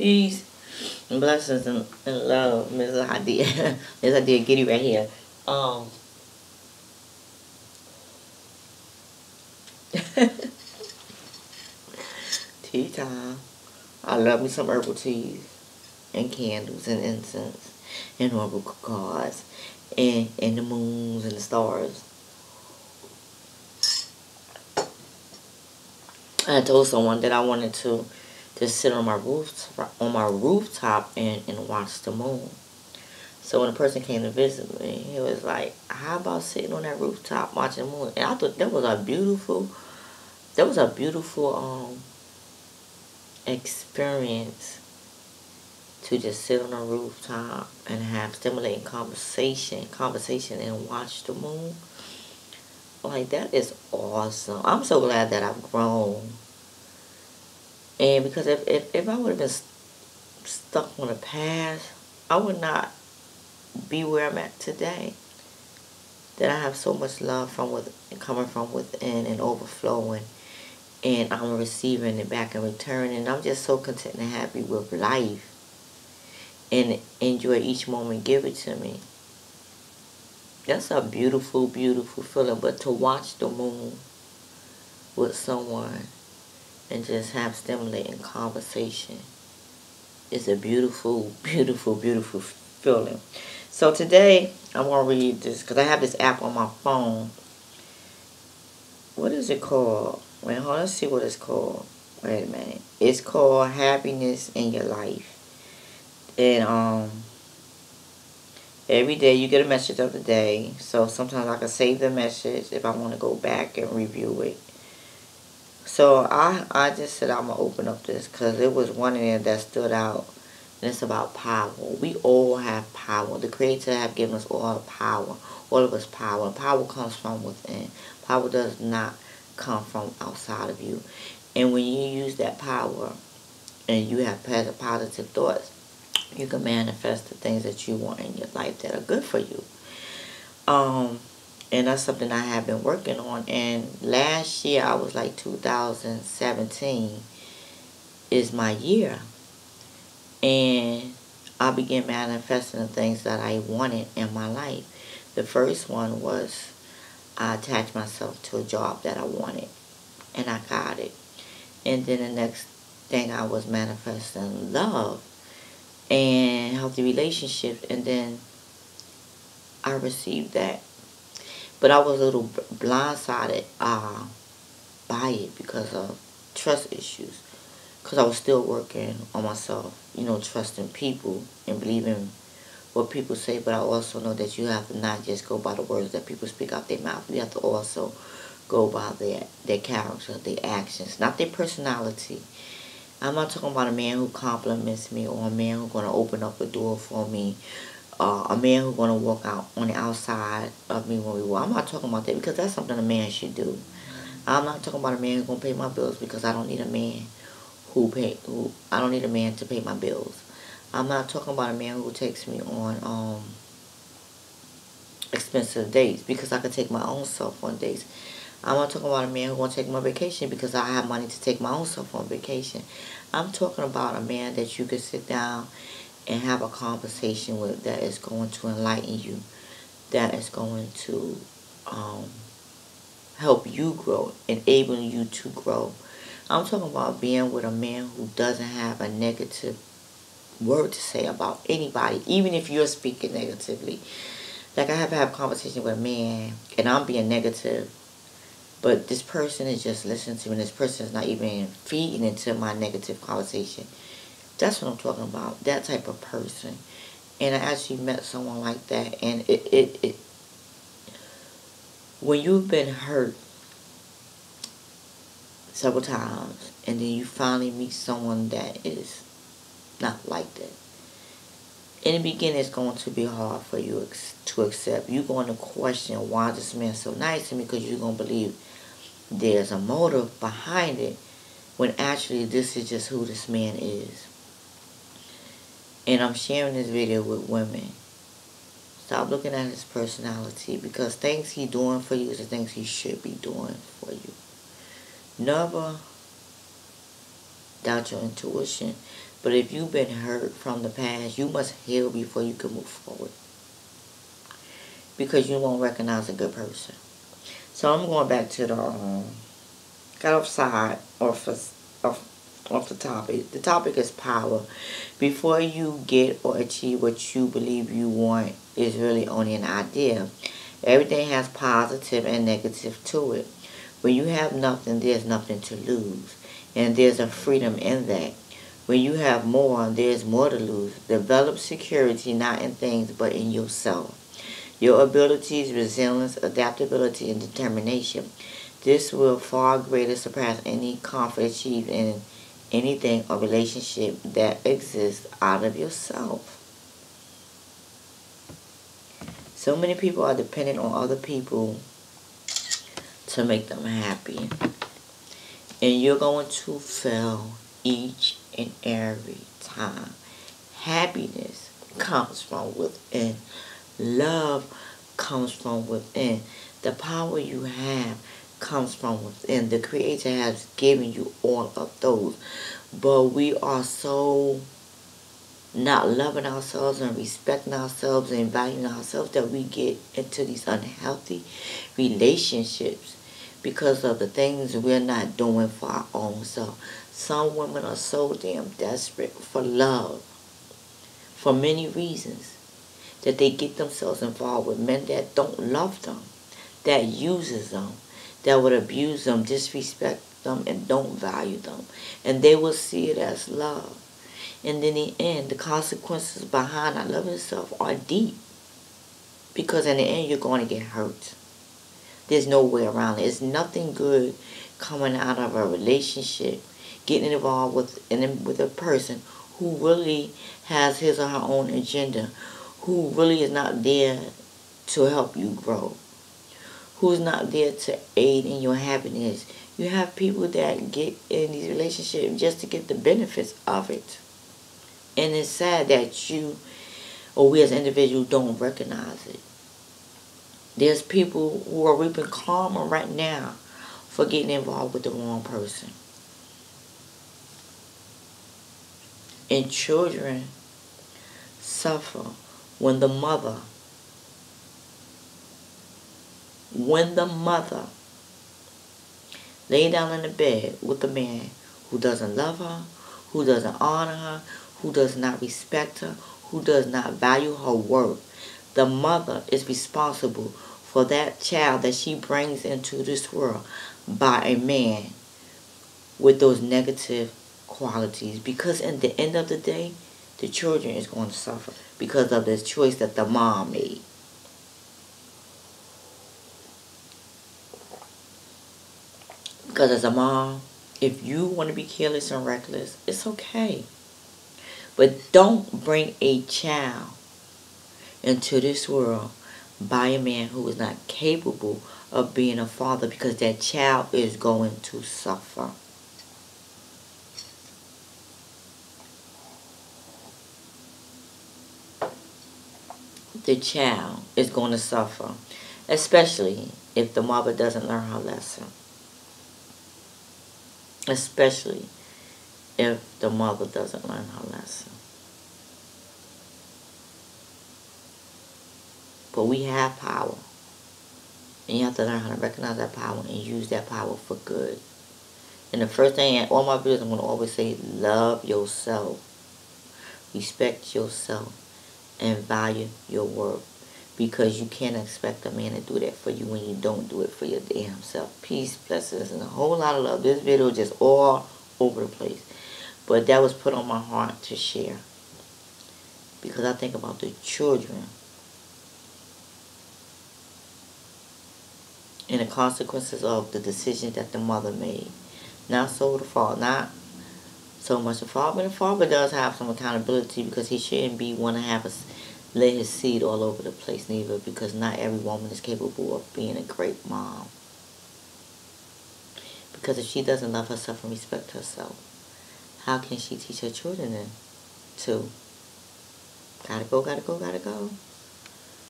Peace and blessings and, and love, Miss Hadiyah. Miss Hadiyah, it right here. Um. tea time. I love me some herbal teas and candles and incense and herbal cards and, and the moons and the stars. I told someone that I wanted to just sit on my roof on my rooftop and, and watch the moon. So when a person came to visit me, he was like, "How about sitting on that rooftop watching the moon?" And I thought that was a beautiful, that was a beautiful um experience to just sit on a rooftop and have stimulating conversation, conversation, and watch the moon. Like that is awesome. I'm so glad that I've grown and because if, if, if I would have been st stuck on the past, I would not be where I'm at today. That I have so much love from with coming from within and overflowing. And I'm receiving it back in return. And I'm just so content and happy with life. And enjoy each moment give it to me. That's a beautiful, beautiful feeling. But to watch the moon with someone and just have stimulating conversation. It's a beautiful, beautiful, beautiful feeling. So today, I want to read this because I have this app on my phone. What is it called? Wait, hold on, let's see what it's called. Wait a minute. It's called Happiness in Your Life. And, um, every day you get a message of the day. So sometimes I can save the message if I want to go back and review it. So I, I just said I'm going to open up this because it was one in there that stood out. And it's about power. We all have power. The Creator have given us all power. All of us power. Power comes from within. Power does not come from outside of you. And when you use that power and you have positive thoughts, you can manifest the things that you want in your life that are good for you. Um, and that's something I have been working on. And last year, I was like 2017 is my year. And I began manifesting the things that I wanted in my life. The first one was I attached myself to a job that I wanted. And I got it. And then the next thing I was manifesting love and healthy relationships. And then I received that but I was a little blindsided uh, by it because of trust issues. Because I was still working on myself, you know, trusting people and believing what people say. But I also know that you have to not just go by the words that people speak out their mouth. You have to also go by their, their character, their actions, not their personality. I'm not talking about a man who compliments me or a man who's going to open up a door for me uh, a man who's going to walk out on the outside of me when we walk. I'm not talking about that because that's something a man should do. I'm not talking about a man who's going to pay my bills because I don't need a man who pay who I don't need a man to pay my bills. I'm not talking about a man who takes me on um expensive dates because I can take my own self on dates. I'm not talking about a man who gonna take my vacation because I have money to take my own self on vacation. I'm talking about a man that you could sit down and have a conversation with that is going to enlighten you, that is going to um, help you grow, enabling you to grow. I'm talking about being with a man who doesn't have a negative word to say about anybody, even if you're speaking negatively. Like I have to have a conversation with a man and I'm being negative, but this person is just listening to me. And this person is not even feeding into my negative conversation. That's what I'm talking about. That type of person. And I actually met someone like that. And it, it, it when you've been hurt several times and then you finally meet someone that is not like that. In the beginning, it's going to be hard for you to accept. You're going to question why this man so nice to me because you're going to believe there's a motive behind it when actually this is just who this man is. And I'm sharing this video with women. Stop looking at his personality because things he's doing for you is the things he should be doing for you. Never doubt your intuition. But if you've been hurt from the past, you must heal before you can move forward. Because you won't recognize a good person. So I'm going back to the um, got off side off off off the topic. The topic is power. Before you get or achieve what you believe you want is really only an idea. Everything has positive and negative to it. When you have nothing, there's nothing to lose. And there's a freedom in that. When you have more, there's more to lose. Develop security not in things, but in yourself. Your abilities, resilience, adaptability, and determination. This will far greater surpass any comfort achieved in anything or relationship that exists out of yourself. So many people are dependent on other people to make them happy. And you're going to fail each and every time. Happiness comes from within. Love comes from within. The power you have comes from within. The Creator has given you all of those. But we are so not loving ourselves and respecting ourselves and valuing ourselves that we get into these unhealthy relationships because of the things we're not doing for our own self. Some women are so damn desperate for love for many reasons that they get themselves involved with men that don't love them, that uses them, that would abuse them, disrespect them, and don't value them. And they will see it as love. And in the end, the consequences behind not loving yourself are deep. Because in the end, you're going to get hurt. There's no way around it. It's nothing good coming out of a relationship, getting involved with, with a person who really has his or her own agenda, who really is not there to help you grow, who's not there to aid in your happiness. You have people that get in these relationships just to get the benefits of it. And it's sad that you or we as individuals don't recognize it. There's people who are reaping karma right now for getting involved with the wrong person. And children suffer when the mother, when the mother lay down in the bed with a man who doesn't love her, who doesn't honor her, who does not respect her, who does not value her worth. The mother is responsible for that child that she brings into this world by a man with those negative qualities. Because in the end of the day, the children is going to suffer because of this choice that the mom made. Because as a mom, if you want to be careless and reckless, it's okay. But don't bring a child into this world by a man who is not capable of being a father because that child is going to suffer. The child is going to suffer, especially if the mother doesn't learn her lesson. Especially if the mother doesn't learn her lesson. But we have power. And you have to learn how to recognize that power and use that power for good. And the first thing in all my videos, I'm going to always say, love yourself. Respect yourself. And value your worth. Because you can't expect a man to do that for you when you don't do it for your damn self. Peace, blessings, and a whole lot of love. This video just all over the place. But that was put on my heart to share. Because I think about the children. And the consequences of the decision that the mother made. Not so the father, not so much the father. But The father does have some accountability because he shouldn't be one to have us lay his seed all over the place neither because not every woman is capable of being a great mom. Because if she doesn't love herself and respect herself, how can she teach her children then to gotta go, gotta go, gotta go?